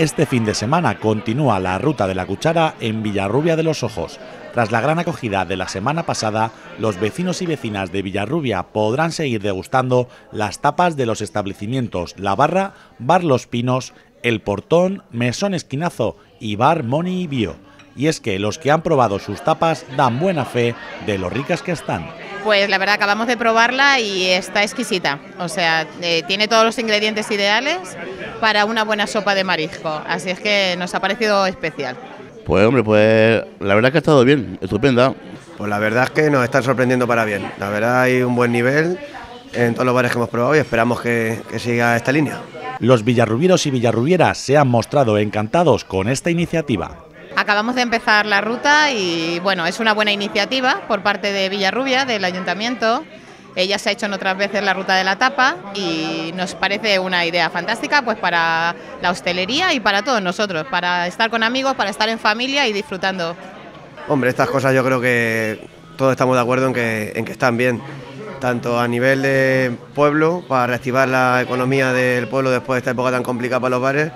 Este fin de semana continúa la ruta de la cuchara en Villarrubia de los Ojos. Tras la gran acogida de la semana pasada, los vecinos y vecinas de Villarrubia podrán seguir degustando las tapas de los establecimientos La Barra, Bar Los Pinos, El Portón, Mesón Esquinazo y Bar Moni Bio. Y es que los que han probado sus tapas dan buena fe de lo ricas que están. Pues la verdad acabamos de probarla y está exquisita. O sea, eh, tiene todos los ingredientes ideales para una buena sopa de marisco. Así es que nos ha parecido especial. Pues hombre, pues la verdad que ha estado bien, estupenda. Pues la verdad es que nos están sorprendiendo para bien. La verdad hay un buen nivel en todos los bares que hemos probado y esperamos que, que siga esta línea. Los villarrubieros y villarrubieras se han mostrado encantados con esta iniciativa. Acabamos de empezar la ruta y bueno, es una buena iniciativa por parte de Villarrubia, del ayuntamiento. Ella se ha hecho en otras veces la ruta de la tapa y nos parece una idea fantástica pues para la hostelería y para todos nosotros, para estar con amigos, para estar en familia y disfrutando. Hombre, estas cosas yo creo que todos estamos de acuerdo en que, en que están bien, tanto a nivel de pueblo, para reactivar la economía del pueblo después de esta época tan complicada para los bares,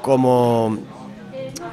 como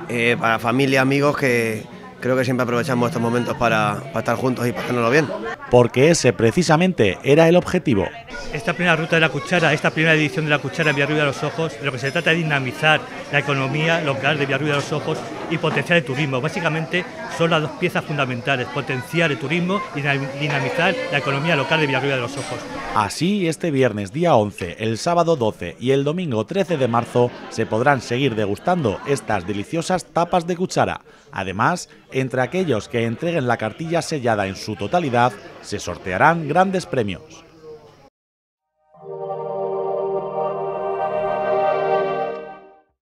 eh, para familia, amigos, que creo que siempre aprovechamos estos momentos para, estar juntos y pasárnoslo bien. Porque ese precisamente era el objetivo. Esta primera ruta de la cuchara, esta primera edición de la cuchara en Villarrubia de los Ojos, lo que se trata es dinamizar la economía local de Villarrubia de los Ojos y potenciar el turismo. Básicamente son las dos piezas fundamentales, potenciar el turismo y dinamizar la economía local de Villarrubia de los Ojos. Así, este viernes día 11, el sábado 12 y el domingo 13 de marzo se podrán seguir degustando estas deliciosas tapas de cuchara. Además, entre aquellos que entreguen la cartilla sellada en su totalidad, se sortearán grandes premios.